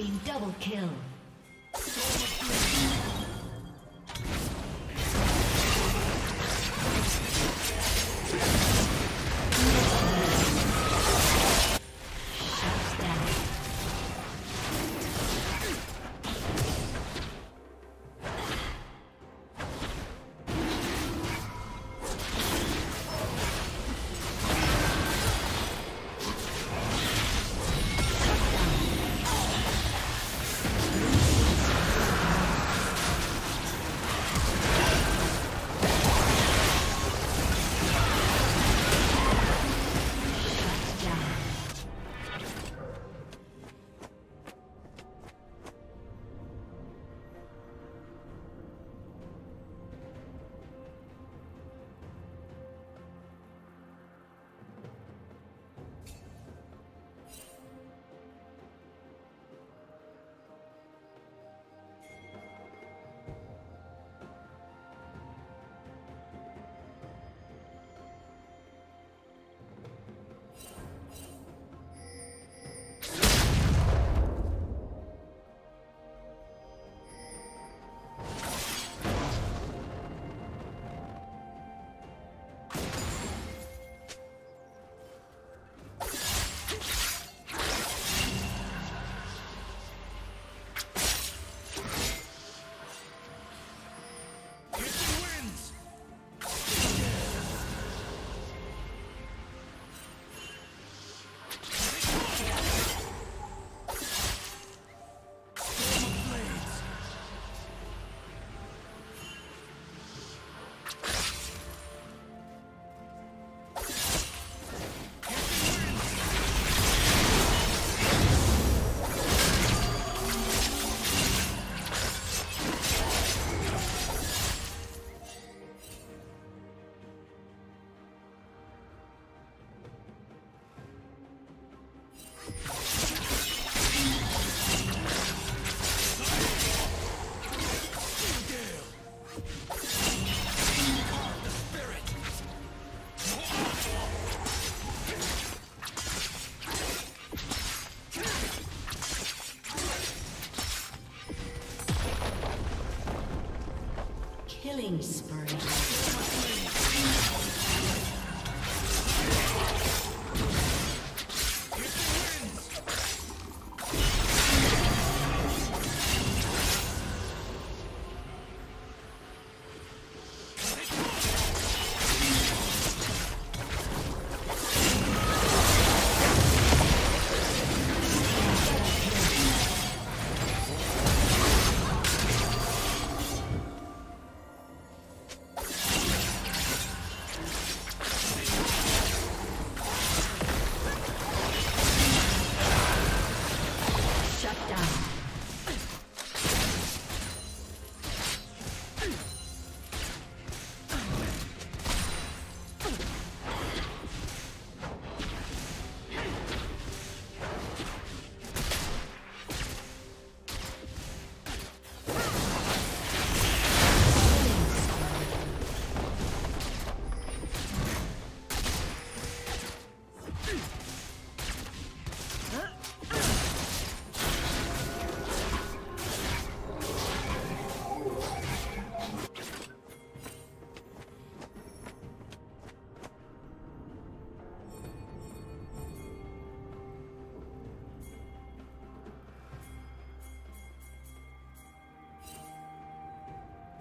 team double kill.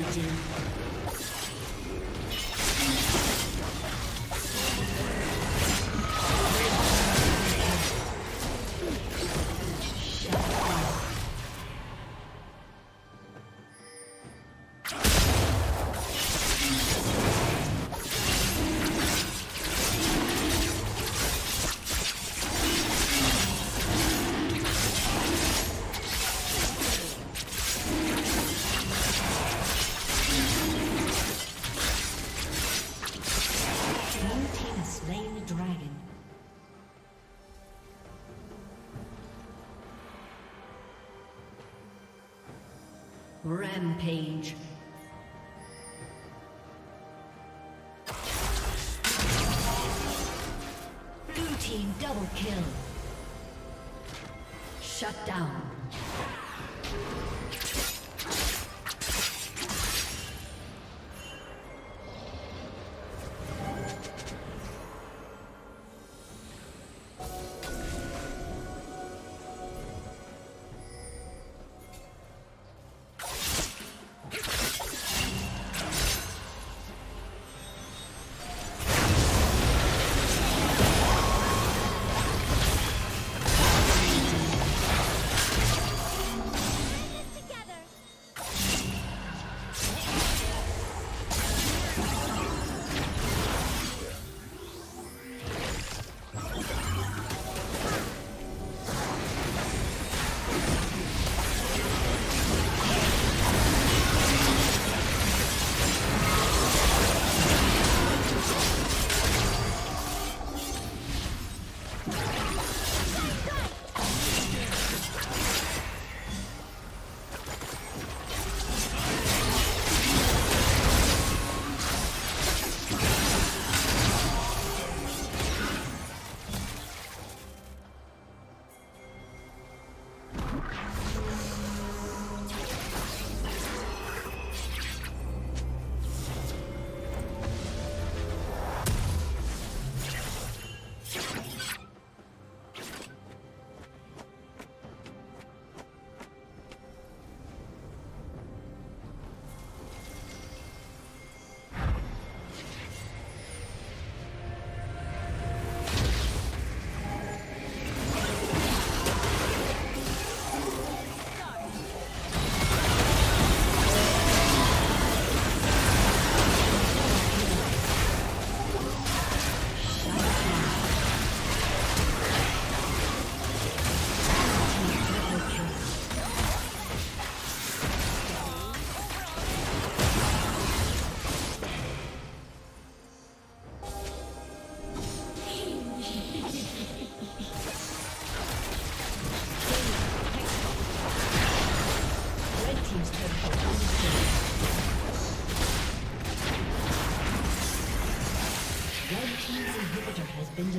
Dominating. Rampage. Blue team double kill. Shut down.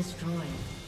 Destroyed.